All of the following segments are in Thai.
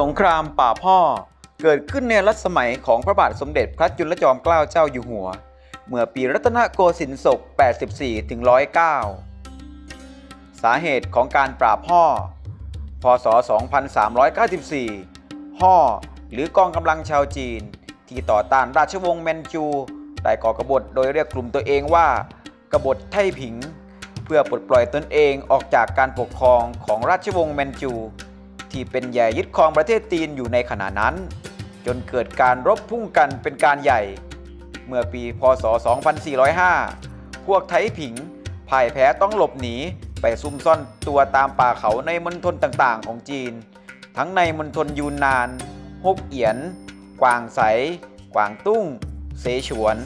สงครามป่าพ่อเกิดขึ้นในรัชสมัยของพระบาทสมเด็จพระจุลจอมเกล้าเจ้าอยู่หัว เมื่อปีรัตนโกสินทร์ศก 84 ถึง 109 สาเหตุของการปราบพ่อ พศ 2394ห่อหรือกองกำลังชาวจีน ที่ต่อต้านราชวงศ์แมนจู ได้ก่อกบฏโดยเรียกกลุ่มตัวเองว่ากบฏไทผิง เพื่อปลดปล่อยตนเองออกจากการปกครองของราชวงศ์แมนจู ที่เป็นใหญ่ยึดครองประเทศจีนอยู่ในขณะนั้น จนเกิดการรบพุ่งกันเป็นการใหญ่ เมื่อปีพศ 2405 พวกไทผิงพ่ายแพ้ต้องหลบหนีไปซุ่มซ่อนตัวตามป่าเขาในมณฑลต่างๆ ของจีน ทั้งในมณฑลยูนนาน ฮกเอียน กวางไส กวางตุ้ง เสฉวน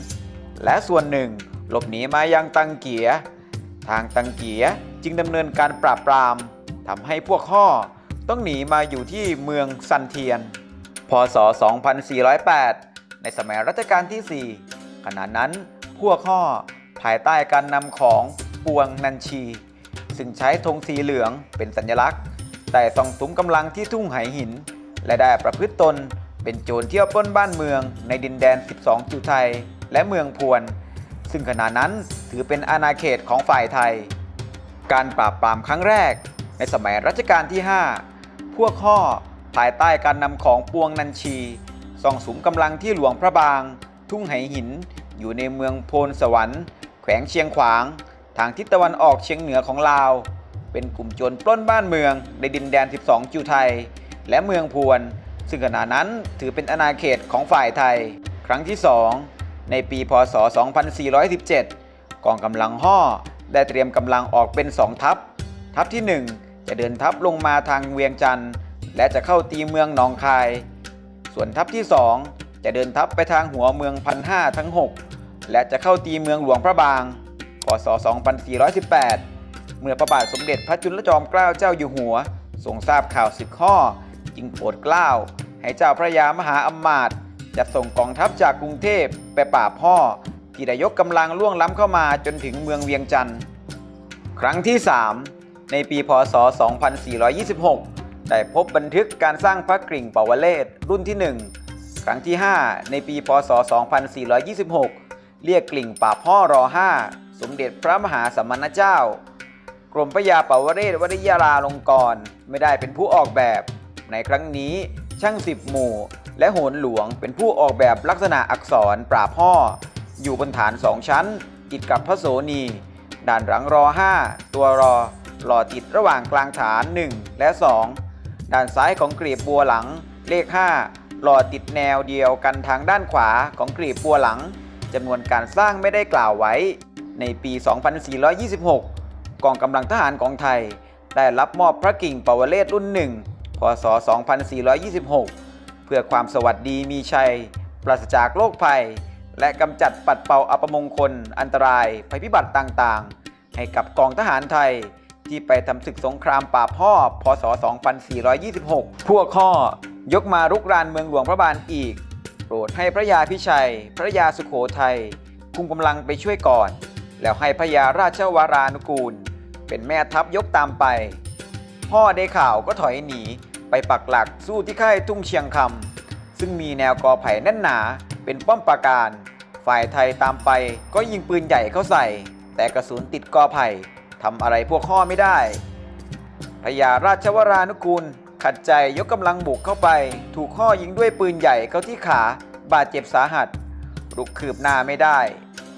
และส่วนหนึ่งหลบหนีมายังตังเกีย ทางตังเกียจึงดำเนินการปราบปรามทำให้พวกห่อ ต้องหนีมาอยู่ที่เมืองซันเทียน พศ 2408 ในสมัยรัชกาลที่ 4 ขณะนั้นพวกห่อภายใต้การนำของปวงนันชี ซึ่งใช้ธงสีเหลืองเป็นสัญลักษณ์ แต่ส่องสุมกำลังที่ทุ่งไหหิน และได้ประพฤติตนเป็นโจรเที่ยวปล้นบ้านเมืองในดินแดน 12จุไทย และเมืองพวน ซึ่งขณะนั้นถือเป็นอาณาเขตของฝ่ายไทย การปราบปรามครั้งแรกในสมัยรัชกาลที่ 5 พวกข้อภายใต้การนำของปวงนันชีส่องสุมกำลังที่หลวงพระบาง ทุ่งไหหิน อยู่ในเมืองโพนสวรรค์ แขวงเชียงขวาง ทางทิศตะวันออกเฉียงเหนือของลาว เป็นกลุ่มโจรปล้นบ้านเมืองในดินแดน 12 จูไทย และเมืองพวน ซึ่งขณะนั้นถือเป็นอาณาเขตของฝ่ายไทย ครั้งที่ 2 ในปีพศ 2417 กองกำลังห่อได้เตรียมกำลังออกเป็น 2 ทัพ ทัพที่ 1 จะเดินทัพลงมาทางเวียงจันทร์ และจะเข้าตีเมืองหนองคาย ส่วนทัพที่ 2 จะเดินทัพไปทางหัวเมืองพันห้าทั้ง 6 และจะเข้าตีเมืองหลวงพระบางพศ 2418 เมื่อพระบาทสมเด็จพระจุลจอมเกล้าเจ้าอยู่หัวทรงทราบข่าวสึกข้อ จึงโปรดเกล้า ให้เจ้าพระยามหาอำมาตย์จัดส่งกองทัพจากกรุงเทพไปป่าพ่อ ที่ได้ยกกำลังล่วงล้ำเข้ามาจนถึงเมืองเวียงจันทร์ ครั้งที่ 3 ในปีพศ 2426 ได้พบบันทึกการสร้างพระกริ่งปวเลศรุ่นที่ 1 ครั้งที่ 5 ในปีพศ 2426 เรียกกลิ่งป่าพ่อรอ 5 สมเด็จพระมหาสมณเจ้า กรมพระยาปวเรศวริยาราลงกรณ์ไม่ได้เป็นผู้ออกแบบ ในครั้งนี้ช่างสิบหมู่ และโหนหลวงเป็นผู้ออกแบบลักษณะอักษรปราพ่อ อยู่บนฐานสองชั้นติดกับพระโสนี ด้านหลังรอ 5 ตัวรอ หล่อติดระหว่างกลางฐาน 1 และ 2 ด้านซ้ายของกรีบบัวหลัง เลข 5 หล่อติดแนวเดียวกันทางด้านขวาของกรีบบัวหลังจำนวนการสร้างไม่ได้กล่าวไว้ ในปี 2426 กองกำลังทหารของไทย ได้รับมอบพระกิ่งปวเลศรุ่นหนึ่งพศ 2426 เพื่อความสวัสดีมีชัย ปราศจากโรคภัย และกำจัดปัดเป่าอัปมงคล อันตรายภัยพิบัติต่างๆ ให้กับกองทหารไทย ที่ไปทำศึกสงครามป่าพ่อพศ 2426 พวกข้อยกมารุกรานเมืองหลวงพระบางอีก โปรดให้พระยาพิชัย พระยาสุโขทัยคุมกำลังไปช่วยก่อน แล้วให้พระยาราชวารานุกูล เป็นแม่ทัพยกตามไป พ่อได้ข่าวก็ถอยหนีไปปักหลักสู้ที่ค่ายทุ่งเชียงคำซึ่งมีแนวกอไผ่แน่นหนาเป็นป้อมปราการ ฝ่ายไทยตามไปก็ยิงปืนใหญ่เข้าใส่ แต่กระสุนติดกอไผ่ ทำอะไรพวกข้อไม่ได้ พระยาราชวรานุกูล ขัดใจยกกำลังบุกเข้าไป ถูกข้อยิงด้วยปืนใหญ่เข้าที่ขา บาดเจ็บสาหัส ลุกคืบหน้าไม่ได้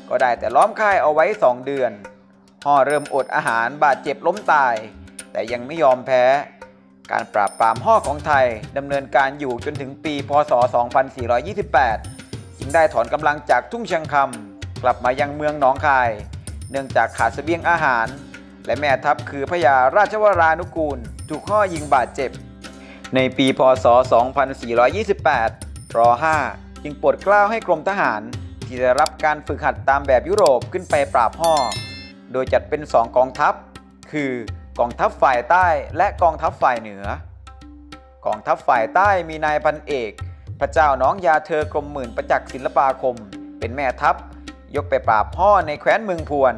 ก็ได้แต่ล้อมค่ายเอาไว้สองเดือนห่อเริ่มอดอาหารบาดเจ็บล้มตาย แต่ยังไม่ยอมแพ้ การปราบปรามห่อของไทยดำเนินการอยู่จนถึงปี พศ 2428 จึงได้ถอนกำลังจากทุ่งเชียงคำกลับมายังเมืองหนองคาย เนื่องจากขาดเสบียงอาหาร และแม่ทัพคือพระยาราชวรานุกูล ถูกข้อยิงบาดเจ็บ ในปีพศ 2428ร5จึงโปรดเกล้าให้กรมทหาร ที่ได้รับการฝึกหัดตามแบบยุโรปขึ้นไปปราบห่อโดยจัดเป็น2กองทัพ คือกองทัพฝ่ายใต้และกองทัพฝ่ายเหนือ กองทัพฝ่ายใต้มีนายพันเอก พระเจ้าน้องยาเธอกรมหมื่นประจักษ์ศิลปาคม เป็นแม่ทัพ ยกไปปราบพ่อในแคว้นเมืองพวน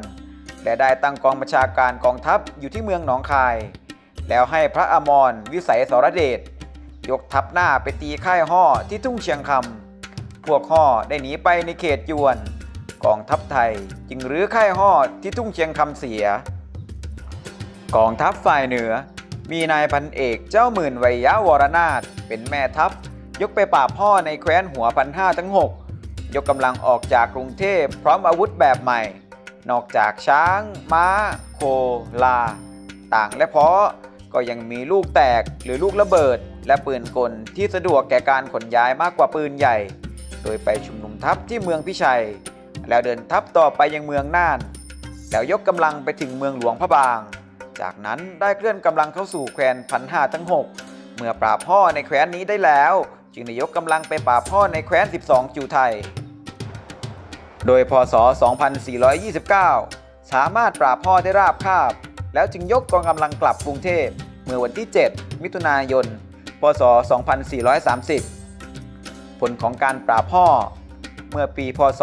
และได้ตั้งกองบัญชาการกองทัพอยู่ที่เมืองหนองคาย แล้วให้พระอมรวิสัยสรเดชยกทัพหน้าไปตีค่ายห่อที่ทุ่งเชียงคำพวกห่อได้หนีไปในเขตยวน กองทัพไทยจึงรื้อค่ายห่อที่ทุ่งเชียงคำเสีย กองทัพฝ่ายเหนือ มีนายพันเอกเจ้าหมื่นวัยยะวรนาถเป็นแม่ทัพ ยกไปป่าบพ่อในแคว้นหัวพันห้าทั้งหกยกกำลังออกจากกรุงเทพพร้อมอาวุธแบบใหม่ นอกจากช้างม้า โคลา ต่างและเพาะ ก็ยังมีลูกแตกหรือลูกระเบิด และปืนกลที่สะดวกแก่การขนย้ายมากกว่าปืนใหญ่ โดยไปชุมนุมทัพที่เมืองพิชัย แล้วเดินทัพต่อไปยังเมืองน่าน แล้วยกกำลังไปถึงเมืองหลวงพระบาง จากนั้นได้เคลื่อนกำลังเข้าสู่แคว้นพันห้าทั้ง 6 เมื่อปราบพ่อในแคว้นนี้ได้แล้ว จึงได้ยกกำลังไปปราบพ่อในแคว้น 12 จูไทย โดยพศ 2429 สามารถปราบพ่อได้ราบคาบ แล้วจึงยกกองกำลังกลับกรุงเทพเมื่อวันที่ 7 มิถุนายน พศ 2430 ผลของการปราบพ่อ เมื่อปีพศ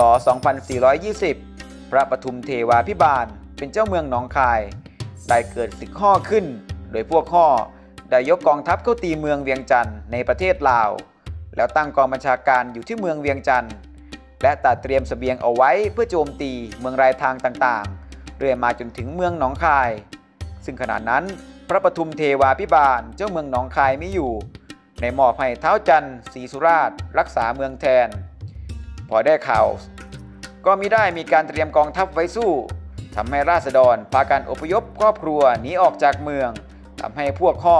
2420 พระปทุมเทวาพิบาลเป็นเจ้าเมืองหนองคาย ได้เกิดศึกข้อขึ้น โดยพวกข้อได้ยกกองทัพเข้าตีเมืองเวียงจันทร์ในประเทศลาว แล้วตั้งกองบัญชาการอยู่ที่เมืองเวียงจันทร์ และตัดเตรียมสเสบียงเอาไว้เพื่อโจมตีเมืองรายทางต่างๆ เรื่อยมาจนถึงเมืองหนองคาย ซึ่งขณะนั้น พระปทุมเทวาพิบาลเจ้าเมืองหนองคายไม่อยู่ ในมอบให้เท้าจันทร์ศรีสุราช รักษาเมืองแทน พอได้ข่าว ก็มิได้มีการเตรียมกองทัพไว้สู้ทำให้ราษฎรพากันอพยพครอบครัวหนีออกจากเมืองทำให้พวกข้อ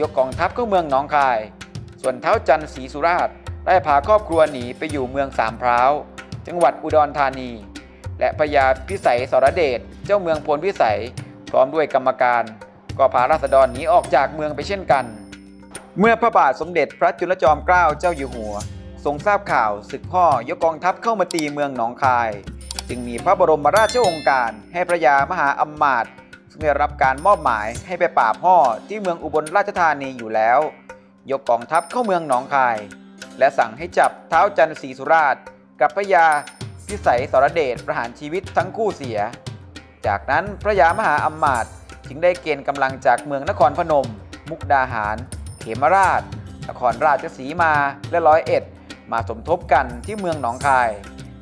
ยกกองทัพเข้าเมืองหนองคาย ส่วนเท้าจันทร์ศรีสุราช ได้พาครอบครัวหนีไปอยู่เมืองสามพร้าว จังหวัดอุดรธานี และพญาพิสัยสรเดชเจ้าเมืองพลพิสัย พร้อมด้วยกรรมการ ก็พาราษฎรหนีออกจากเมืองไปเช่นกัน เมื่อพระบาทสมเด็จพระจุลจอมเกล้าเจ้าอยู่หัว ทรงทราบข่าวศึกพ่อยกกองทัพเข้ามาตีเมืองหนองคาย จึงมีพระบรมราชโองการให้พระยามหาอำมาตย์ซึ่งได้รับการมอบหมายให้ไปป่าบพ่อที่เมืองอุบลราชธานีอยู่แล้ว ยกกองทัพเข้าเมืองหนองคาย และสั่งให้จับเท้าจันทร์ศรีสุราช กับพระยาพิสัยสรเดชประหารชีวิตทั้งคู่เสีย จากนั้นพระยามหาอมาตย์จึงได้เกณฑ์กำลังจากเมืองนครพนม มุกดาหาร เขมราช นครราชสีมาและร้อยเอ็ด มาสมทบกันที่เมืองหนองคาย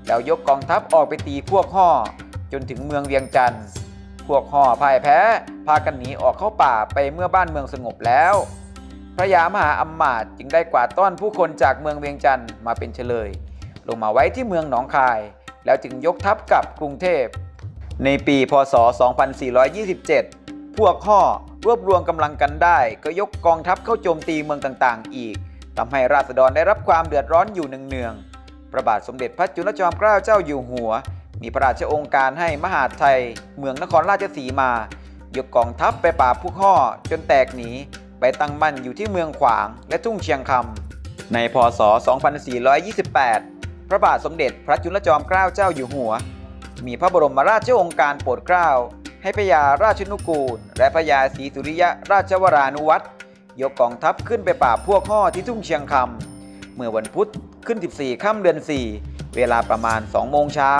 แล้วยกกองทัพออกไปตีพวกห่อจนถึงเมืองเวียงจันทร์พวกห่อพ่ายแพ้ พากันหนีออกเข้าป่าไปเมื่อบ้านเมืองสงบแล้ว พระยามหาอำมมาตย์จึงได้กวาดต้อนผู้คนจากเมืองเวียงจันทร์มาเป็นเฉลย ลงมาไว้ที่เมืองหนองคาย แล้วจึงยกทัพกลับกรุงเทพ ในปีพศ 2427 พวกห่อรวบรวมกำลังกันได้ ก็ยกกองทัพเข้าโจมตีเมืองต่างๆ อีกทำให้ราษฎรได้รับความเดือดร้อนอยู่เนืองๆพระบาทสมเด็จพระจุลจอมเกล้าเจ้าอยู่หัว มีพระราชองค์การให้มหาไทย เมืองนครราชสีมา ยกกองทัพไปปราบพวกห่อจนแตกหนี ไปตั้งมั่นอยู่ที่เมืองขวางและทุ่งเชียงคำ ในพศ 2428 พระบาทสมเด็จพระจุลจอมเกล้าเจ้าอยู่หัว มีพระบรมราชโองการโปรดเกล้า ให้พระยาราชนุกูล และพระยาศรีสุริยะราชวรานุวัตรยกกองทัพขึ้นไปปราบพวกห่อที่ทุ่งเชียงคำ เมื่อวันพุธขึ้น 14 ค่ำเดือน 4 เวลาประมาณ 2 โมงเช้า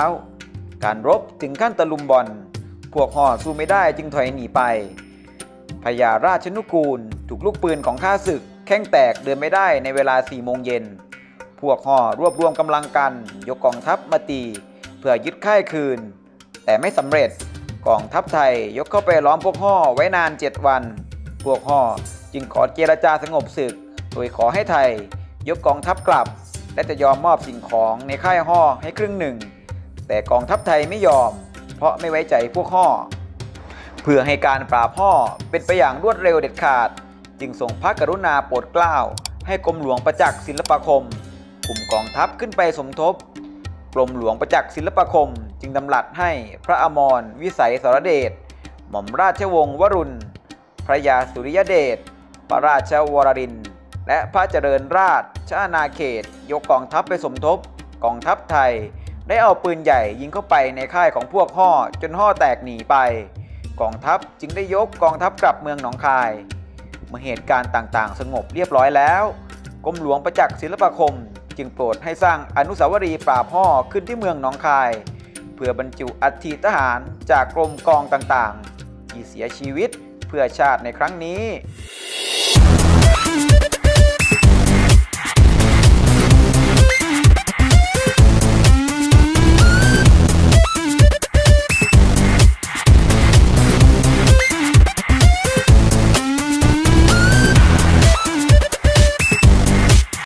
การรบถึงขั้นตะลุมบอล พวกห่อสู้ไม่ได้จึงถอยหนีไป พญาราชนุกูล ถูกลูกปืนของข้าศึก แข้งแตกเดินไม่ได้ในเวลา4โมงเย็น พวกห่อรวบรวมกำลังกัน ยกกองทัพมาตี เพื่อยึดค่ายคืน แต่ไม่สำเร็จกองทัพไทยยกเข้าไปล้อมพวกห่อไว้นาน 7 วัน พวกห่อจึงขอเจรจาสงบศึก โดยขอให้ไทย ยกกองทัพกลับ และจะยอมมอบสิ่งของในค่ายห่อให้ครึ่งหนึ่ง แต่กองทัพไทยไม่ยอม เพราะไม่ไว้ใจพวกห่อ พื่อให้การปราบพ่อเป็นไปอย่างรวดเร็วเด็ดขาด จึงส่งพระกรุณาโปรดเกล้า ให้กรมหลวงประจักษ์ศิลปาคมกลุ่มกองทัพขึ้นไปสมทบ กรมหลวงประจักษ์ศิลปาคมจึงดำรัสให้พระอมรวิสัยสรเดชหม่อมราชวงศ์วรุณ พระยาสุริยเดชพระราชวรริน และพระเจริญราชชานาเขต ยกกองทัพไปสมทบ กองทัพไทย ได้เอาปืนใหญ่ยิงเข้าไปในค่ายของพวกห่อจนห่อแตกหนีไป กองทัพจึงได้ยกกองทัพกลับเมืองหนองคาย เมื่อเหตุการณ์ต่างๆ สงบเรียบร้อยแล้วกรมหลวงประจักษ์ศิลปาคม จึงโปรดให้สร้างอนุสาวรีย์ปราพ่อขึ้นที่เมืองหนองคาย เพื่อบรรจุอัฐิทหารจากกรมกองต่างๆ ที่เสียชีวิตเพื่อชาติในครั้งนี้